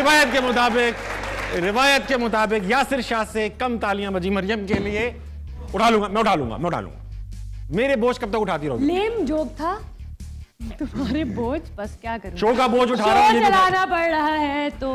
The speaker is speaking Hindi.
रिवायत के मुताबिक रिवायत के मुताबिक यासिर शाह से कम तालियाँ बजी मरियम के लिए। उठा लूँगा मैं उठा लूँगा मैं उठा लूँगा। मेरे बोझ कब तक उठाती रहोगी? लेम जोक था। तुम्हारे बोझ बस क्या करूँ? शो का बोझ उठा रहा है तो चलाना पड़ रहा है तो